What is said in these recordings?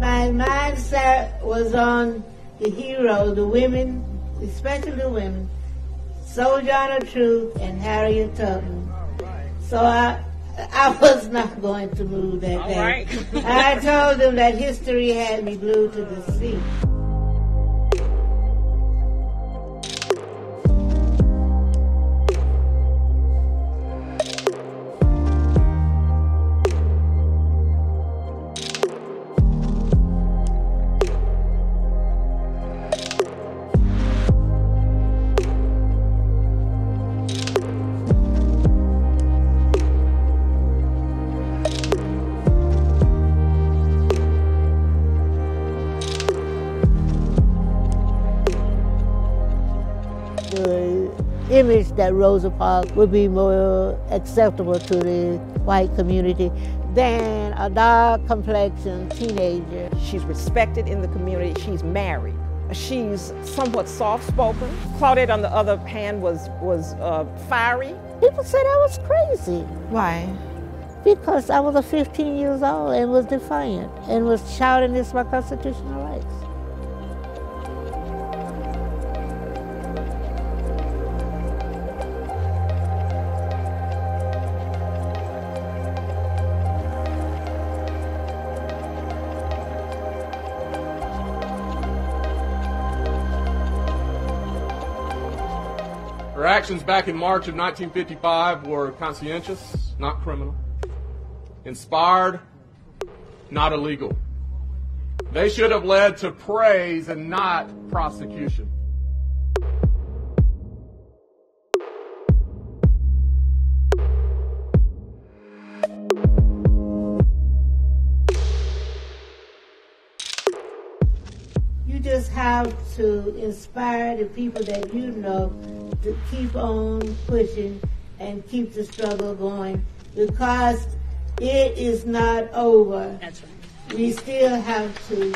My mindset was on the hero, the women, especially the women, Sojourner Truth and Harriet Tubman. So I, I was not going to move that All day. right. I told them that history had me glued to the seat. Image that Rosa Parks would be more acceptable to the white community than a dark complexion teenager. She's respected in the community. She's married. She's somewhat soft-spoken. Claudette, on the other hand, was was uh, fiery. People said I was crazy Why? because I was a 15 years old and was defiant and was shouting it's my constitutional rights. Her actions back in March of 1955 were conscientious, not criminal. Inspired, not illegal. They should have led to praise and not prosecution. You just have to inspire the people that you know to keep on pushing and keep the struggle going because it is not over. That's right. We still have to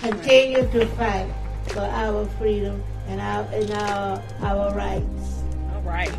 continue to fight for our freedom and our and our our rights. All right.